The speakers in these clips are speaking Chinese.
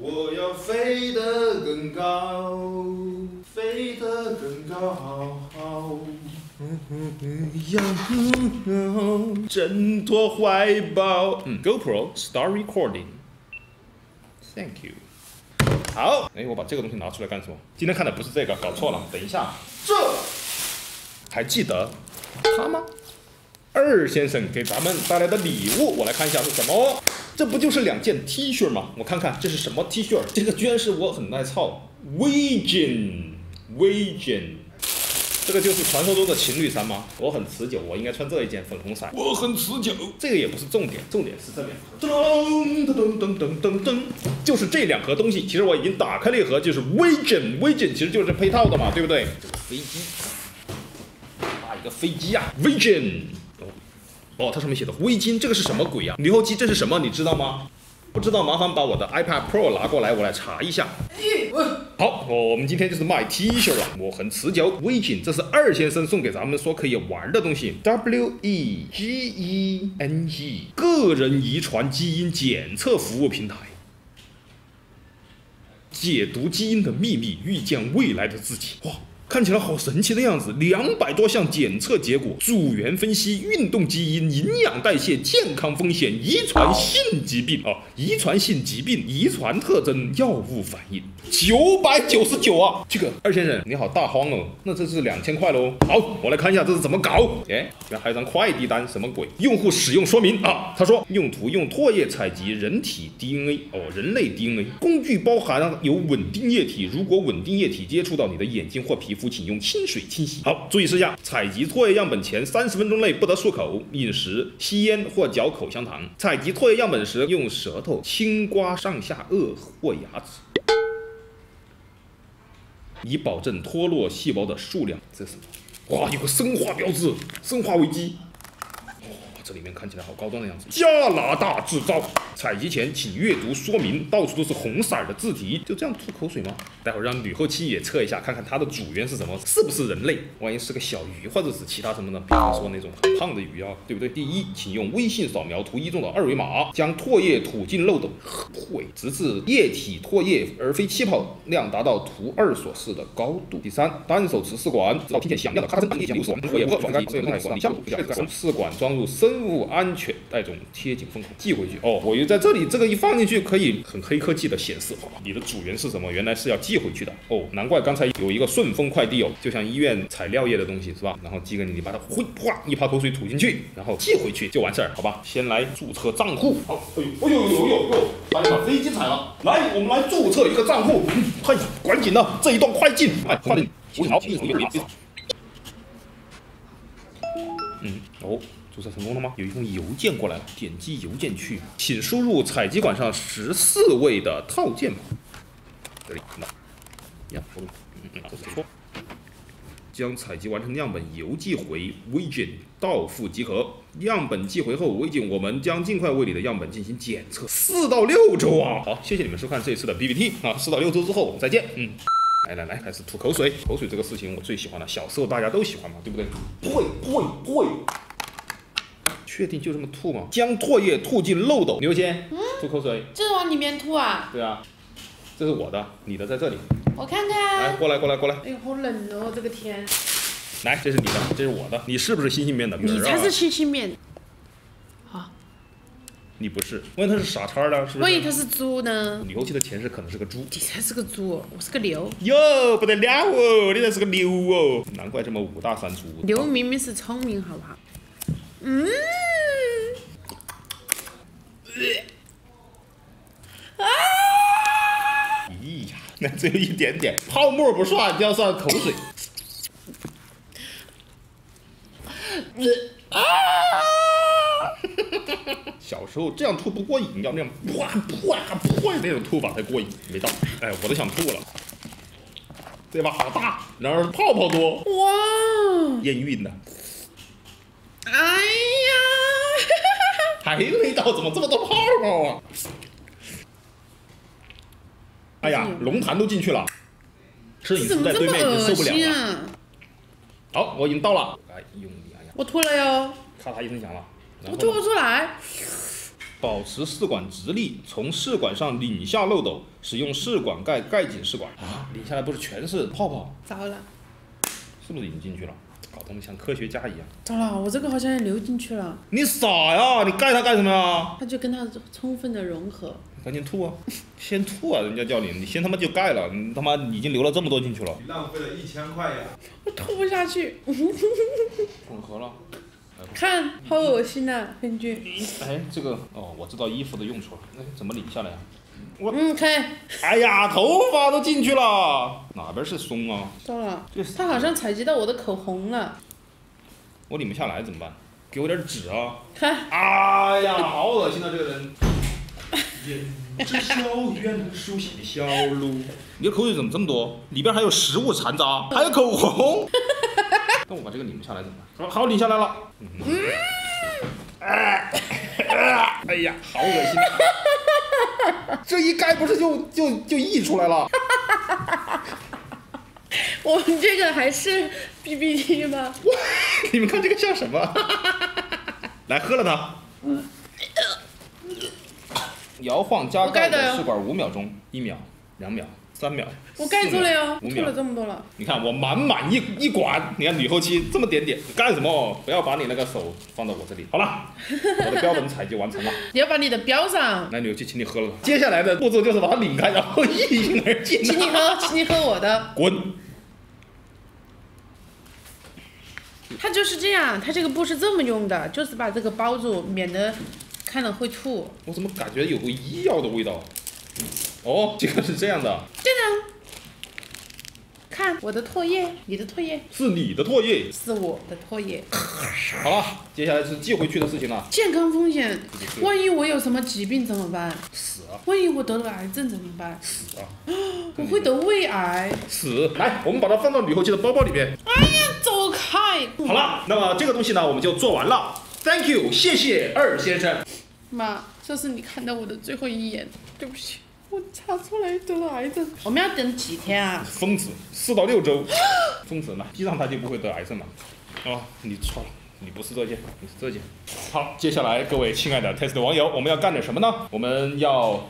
我要飞得更高，飞得更高。嗯嗯嗯挣脱怀抱。嗯，GoPro Start Recording。Thank you。好，哎，我把这个东西拿出来干什么？今天看的不是这个，搞错了。等一下，这还记得他吗？二先生给咱们带来的礼物，我来看一下是什么。这不就是两件 T 恤吗？我看看这是什么 T 恤？这个居然是我很耐操，Vision，Vision。这个就是传说中的情侣衫吗？我很持久，我应该穿这一件粉红色。我很持久，这个也不是重点，重点是这边。噔噔噔噔噔噔噔，就是这两盒东西。其实我已经打开了一盒，就是 Vision，Vision 其实就是配套的嘛，对不对？这个飞机，大一个飞机啊，Vision。哦，它上面写的微晶，这个是什么鬼呀？离合器这是什么？你知道吗？不知道，麻烦把我的 iPad Pro 拿过来，我来查一下。好，我们今天就是卖 T 恤了。我很持久，微晶，这是二先生送给咱们说可以玩的东西。W E G E N G，个人遗传基因检测服务平台，解读基因的秘密，遇见未来的自己。哇！看起来好神奇的样子，两百多项检测结果，组员分析，运动基因、营养代谢、健康风险、遗传性疾病啊，遗传性疾病、遗传特征、药物反应，九百九十九啊！这个二先生你好大方哦，那这是两千块喽。好，我来看一下这是怎么搞。哎，居然还有张快递单，什么鬼？用户使用说明啊，他说用途用唾液采集人体 DNA 哦，人类 DNA，工具包含有稳定液体，如果稳定液体接触到你的眼睛或皮肤。父亲用清水清洗。好，注意事项：采集唾液样本前三十分钟内不得漱口、饮食、吸烟或嚼口香糖。采集唾液样本时，用舌头轻刮上下颚或牙齿，以保证脱落细胞的数量。这是什么？哇，有个生化标志，生化危机。这里面看起来好高端的样子。加拿大制造。采集前请阅读说明，到处都是红色的字体，就这样吐口水吗？待会儿让铝合器也测一下，看看它的主源是什么，是不是人类？万一是个小鱼，或者是其他什么呢？比方说那种很胖的鱼啊，对不对？第一，请用微信扫描图一中的二维码，将唾液吐进漏斗，会直至液体唾液而非气泡量达到图二所示的高度。第三，单手持试管，直到听见响亮的咔嚓声，液体流失，唾液不转开，所以弄一下，从试管装入深生物安全带种，贴紧封口，寄回去。哦，我又。在这里，这个一放进去可以很黑科技的显示，你的主人是什么？原来是要寄回去的哦，难怪刚才有一个顺丰快递哦，就像医院采尿液的东西是吧？然后寄给你，你把它挥哗一泡口水吐进去，然后寄回去就完事儿，好吧？先来注册账户，好，哎呦，哎呦，呦呦，哎呦，把飞机踩了，来，我们来注册一个账户，嘿，赶紧的，这一段快进，快，快点，好，嗯，哦。注册成功了吗？有一封邮件过来了，点击邮件去，请输入采集管上十四位的套件码。这里，看到，呀，嗯嗯，这是错。将采集完成样本邮寄回 Vision，到付即可。样本寄回后，Vision 我们将尽快为你的样本进行检测。四到六周啊！好，谢谢你们收看这一次的 PPT 啊，四到六周之后我们再见。嗯，来来来，开始吐口水。口水这个事情我最喜欢了，小时候大家都喜欢嘛，对不对？不会，不会，会。确定就这么吐吗？将唾液吐进漏斗，牛先，吐口水，这是往里面吐啊？对啊，这是我的，你的在这里。我看看。来，过来，过来，过来。哎呦，好冷哦，这个天。来，这是你的，这是我的，你是不是星星面的？你才是星星面。好。你不是？万一他是傻叉呢，是不是？万一他是猪呢？牛记的前世可能是个猪。你才是个猪，我是个牛。哟，不得了哦，你才是个牛哦，难怪这么五大三粗。牛明明是聪明，好不好？嗯。啊！咦呀，那只有一点点，泡沫不算，要算口水。啊！小时候这样吐不过瘾，要那样噗噗噗那种吐法才过瘾，没到。哎，我都想吐了。这把好大，然而泡泡多。哇！验孕呢。哎呀！还没到，怎么这么多泡泡啊？哎呀，龙潭都进去了，摄影师在对面已经受不了了。好，我已经到了，来用力，哎呀，我吐了哟，咔嚓一声响了，我吐不出来。保持试管直立，从试管上拧下漏斗，使用试管盖盖紧试管。啊，拧下来不是全是泡泡，糟了，是不是已经进去了？搞得我们像科学家一样。糟了，我这个好像也流进去了，你傻呀？你盖它干什么呀？它就跟它充分的融合。赶紧吐啊！先吐啊！人家叫你，你先他妈就盖了，你他妈已经流了这么多进去了。你浪费了一千块呀！我吐不下去，混合了。看，好恶心呐、根据，哎，这个哦，我知道衣服的用处了。那怎么拧下来啊？嗯，开，哎呀，头发都进去了，哪边是松啊？糟了这是，它好像采集到我的口红了，我拧不下来怎么办？给我点纸啊！看，哎呀，好恶心啊！这个人。沿着校园熟悉的小路，你的口水怎么这么多？里边还有食物残渣，还有口红。那我把这个拧不下来怎么办？好，好，拧下来了。嗯。哎哎呀，好恶心！这一盖不是就就就溢出来了？我们这个还是 B B T 吗？你们看这个像什么？来喝了它。摇晃加盖的试管五秒钟，一秒、两秒、三秒。我盖住了哟，吐了。这么多了，你看我满满一一管，你看女后期这么点点，你干什么？不要把你那个手放到我这里。好了，我的标本采集完成了。你要把你的标上，那女后期，请你喝了。接下来的步骤就是把它拧开，然后一饮而尽。请你喝，请你喝我的。滚！它就是这样，它这个布是这么用的，就是把这个包住，免得看了会吐。我怎么感觉有个医药的味道？哦，这个是这样的，真的，看我的唾液，你的唾液是你的唾液。是我的唾液。好了，接下来是寄回去的事情了。健康风险万一我有什么疾病怎么办？死啊万一我得了癌症怎么办？死啊我会得胃癌。死！来，我们把它放到铝后期的包包里边。走开！好了，那么这个东西呢，我们就做完了。Thank you，谢谢二先生。妈，这是你看到我的最后一眼，对不起，我查出来得了癌症。我们要等几天啊？封子，四到六周。疯子呢，逼上他就不会得癌症了。哦，你错了，你不是这件，你是这件。好，接下来各位亲爱的 test 网友，我们要干点什么呢？我们要。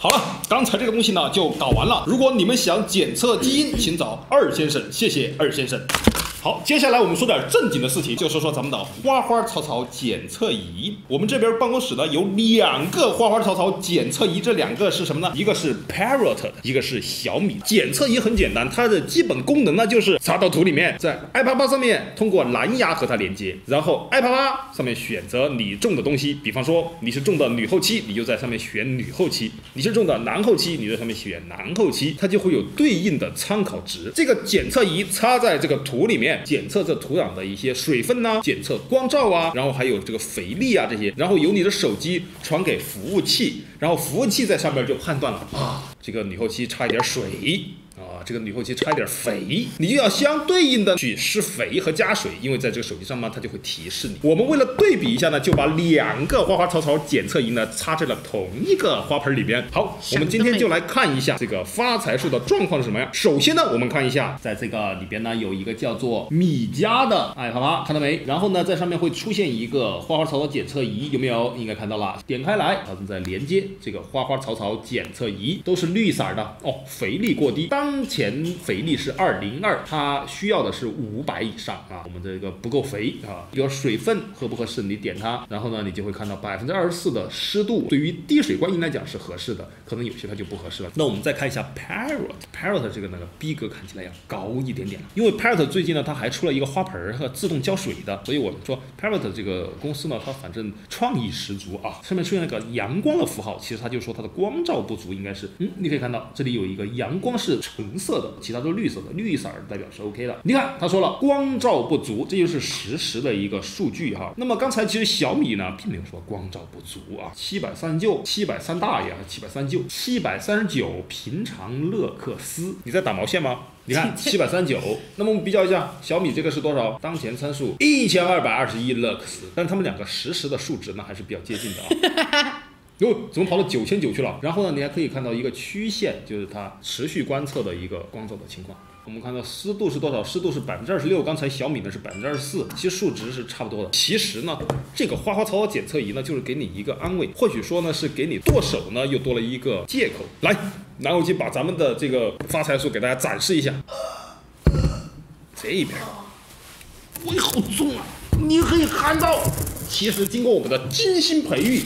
好了，刚才这个东西呢就搞完了。如果你们想检测基因，请找二先生，谢谢二先生。好，接下来我们说点正经的事情，就说说咱们的花花草草检测仪。我们这边办公室呢有两个花花草草检测仪，这两个是什么呢？一个是 Parrot，一个是小米。检测仪很简单，它的基本功能呢就是插到土里面，在 iPad 上面通过蓝牙和它连接，然后 iPad 上面选择你种的东西，比方说你是种的女后期，你就在上面选女后期；你是种的男后期，你在上面选男后期，它就会有对应的参考值。这个检测仪插在这个土里面，检测这土壤的一些水分呐、检测光照啊，然后还有这个肥力啊这些，然后由你的手机传给服务器，然后服务器在上面就判断了啊，这个你后期差一点水。这个女后期差一点肥，你就要相对应的去施肥和加水，因为在这个手机上呢，它就会提示你。我们为了对比一下呢，就把两个花花草草检测仪呢插在了同一个花盆里边。好，我们今天就来看一下这个发财树的状况是什么样。首先呢，我们看一下，在这个里边呢有一个叫做米家的哎，好吧，看到没？然后呢，在上面会出现一个花花草草检测仪，有没有？应该看到了。点开来，它正在连接这个花花草草检测仪，都是绿色的哦，肥力过低。当前前肥力是二零二，它需要的是五百以上啊，我们这个不够肥啊。比如水分合不合适，你点它，然后呢，你就会看到百分之二十四的湿度，对于滴水观音来讲是合适的，可能有些它就不合适了。那我们再看一下 Parrot，Parrot 这个那个逼格看起来要高一点点，因为 Parrot 最近呢，它还出了一个花盆和自动浇水的，所以我们说 Parrot 这个公司呢，它反正创意十足啊。上面出现了个阳光的符号，其实它就说它的光照不足，应该是，嗯，你可以看到这里有一个阳光是橙色的，其他都是绿色的，绿色儿代表是 OK 的。你看，他说了光照不足，这就是实时的一个数据哈。那么刚才其实小米呢，并没有说光照不足啊，七百三十九，七百三大爷，七百三十九，七百三十九，平常乐克斯，你在打毛线吗？你看 七百三十九，那么我们比较一下，小米这个是多少？当前参数一千二百二十一勒克斯，但是他们两个实时的数值呢还是比较接近的啊。哟，怎么跑到九千九去了？然后呢，你还可以看到一个曲线，就是它持续观测的一个光照的情况。我们看到湿度是多少？湿度是百分之二十六，刚才小米呢是百分之二十四，其实数值是差不多的。其实呢，这个花花草草检测仪呢，就是给你一个安慰，或许说呢是给你剁手呢又多了一个借口。来，拿手机把咱们的这个发财树给大家展示一下。这一边，喂，好重啊！你可以看到，其实经过我们的精心培育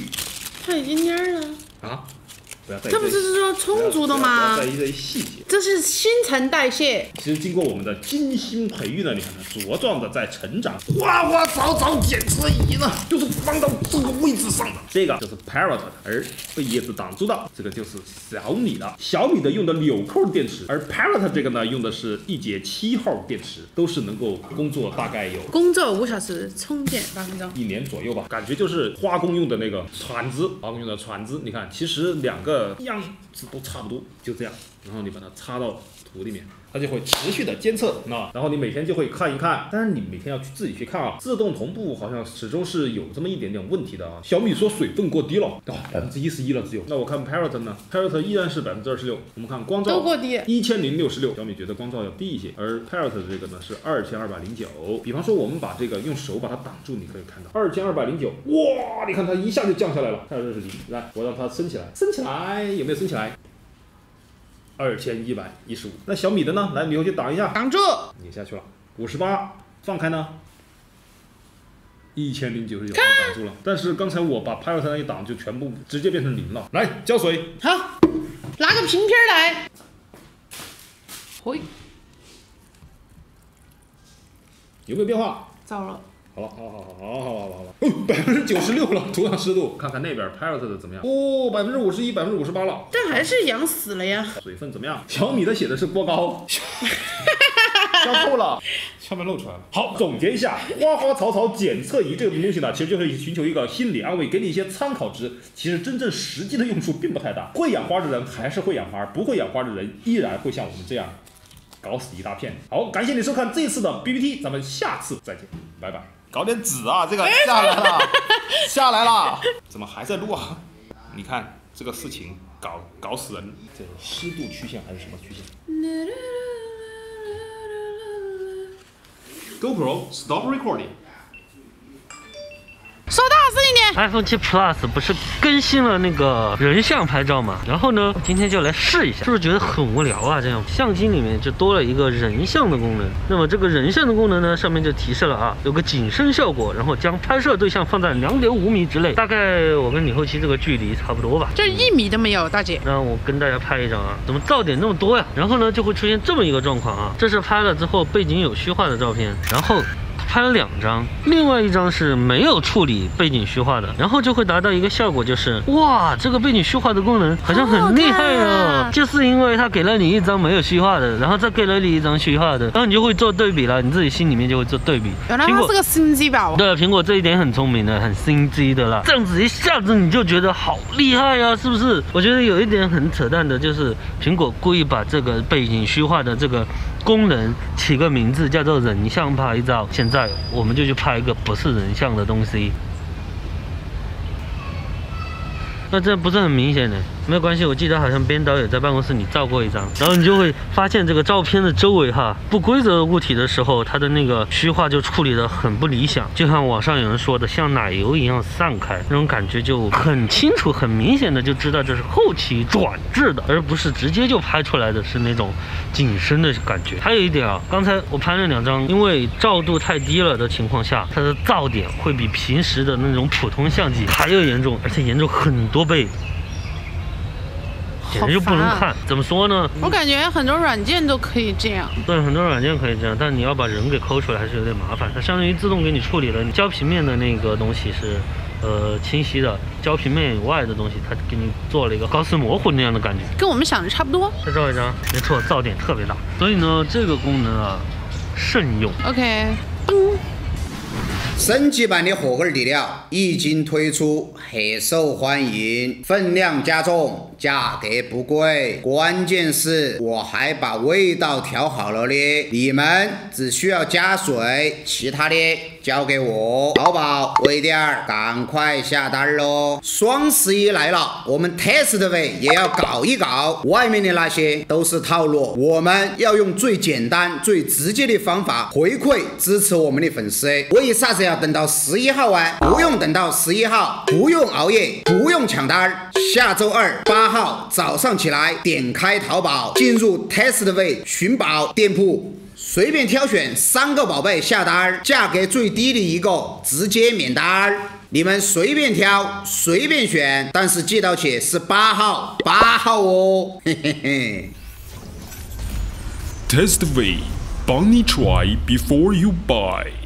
它已经蔫了。啊，不要在意它不是说充足的吗不要吗在？意这些细节。这是新陈代谢。其实经过我们的精心培育呢，你看它茁壮的在成长。花花草草检测仪呢，就是放到这个位置上的。这个就是 Parrot，而被叶子挡住的这个就是小米的。小米的用的纽扣电池，而 Parrot 这个呢用的是一节七号电池，都是能够工作大概有工作五小时，充电八分钟。一年左右吧，感觉就是花工用的那个铲子，花工用的铲子，你看，其实两个样子都差不多，就这样，然后你把它插到土里面，它就会持续的监测，那然后你每天就会看一看，但是你每天要去自己去看啊，自动同步好像始终是有这么一点点问题的啊。小米说水分过低了，啊，百分之一十一了只有，那我看 Parrot 呢，Parrot 依然是百分之二十六，我们看光照。都过低。一千零六十六，小米觉得光照要低一些，而 Parrot 的这个呢是二千二百零九。比方说我们把这个用手把它挡住，你可以看到。二千二百零九，哇，你看它一下就降下来了。Parrot 是零，来，我让它升起来，升起来，有没有升起来？二千一百一十五。那小米的呢？来，你回去挡一下，挡住，拧下去了，五十八，放开呢？一千零九十九，挡住了。但是刚才我把 Parrot 那一挡，就全部直接变成零了。来，浇水，好，拿个瓶瓶儿来。嘿，有没有变化？糟了，好了，好了，好了，好了，好了，好了，好了，哦，百分之九十六了，土壤湿度，看看那边 Parrot 的怎么样？哦，百分之五十一，百分之五十八了，但还是养死了呀。水分怎么样？小米的写的是过高，消透了，下面露出来了。好，总结一下，花花草草检测仪这个东西呢，其实就是寻求一个心理安慰，给你一些参考值。其实真正实际的用处并不太大。会养花的人还是会养花，不会养花的人依然会像我们这样搞死一大片。好，感谢你收看这一次的 BBT，咱们下次再见，拜拜。搞点纸啊，这个下来了，下来了。怎么还在录啊？你看这个事情搞搞死人，这是湿度曲线还是什么曲线？GoPro stop recording。说大声一点。iPhone 7 Plus 不是更新了那个人像拍照嘛？然后呢，我今天就来试一下，是不是觉得很无聊啊？这样相机里面就多了一个人像的功能。那么这个人像的功能呢，上面就提示了啊，有个景深效果，然后将拍摄对象放在两点五米之内，大概我跟李后期这个距离差不多吧。就一米都没有，大姐。那我跟大家拍一张啊，怎么噪点那么多呀？然后呢，就会出现这么一个状况啊，这是拍了之后背景有虚化的照片，然后。拍了两张，另外一张是没有处理背景虚化的，然后就会达到一个效果，就是哇，这个背景虚化的功能好像很厉害好好看啊啊！就是因为它给了你一张没有虚化的，然后再给了你一张虚化的，然后你就会做对比了，你自己心里面就会做对比。苹果原来它是个心机婊。对，苹果这一点很聪明的，很心机的啦。这样子一下子你就觉得好厉害呀、是不是？我觉得有一点很扯淡的，就是苹果故意把这个背景虚化的这个功能起个名字叫做人像拍照。现在我们就去拍一个不是人像的东西。那这不是很明显的？没有关系，我记得好像编导也在办公室里照过一张，然后你就会发现这个照片的周围哈，不规则的物体的时候，它的那个虚化就处理的很不理想，就像网上有人说的，像奶油一样散开，那种感觉就很清楚、很明显的就知道这是后期转制的，而不是直接就拍出来的是那种景深的感觉。还有一点啊，刚才我拍了两张，因为照度太低了的情况下，它的噪点会比平时的那种普通相机还要严重，而且严重很多倍。简直就不能看。怎么说呢？我感觉很多软件都可以这样。对，很多软件可以这样，但你要把人给抠出来还是有点麻烦。它相当于自动给你处理了你胶平面的那个东西是，呃，清晰的，胶平面以外的东西，它给你做了一个高斯模糊那样的感觉。跟我们想的差不多。再照一张，没错，噪点特别大。所以呢，这个功能啊，慎用。OK，升级版的火锅底料已经推出，很受欢迎，分量加重，价格不贵，关键是我还把味道调好了呢。你们只需要加水，其他的交给我，淘宝微店赶快下单喽！双十一来了，我们 test 面也要搞一搞，外面的那些都是套路，我们要用最简单、最直接的方法回馈支持我们的粉丝。为啥子要等到十一号啊？不用等到十一号，不用熬夜，不用抢单，下周二八号早上起来点开淘宝，进入 Testway 寻宝店铺。随便挑选三个宝贝下单，价格最低的一个直接免单。你们随便挑，随便选，但是记到起是八号，八号哦，嘿嘿嘿。Testway，帮你 try before you buy。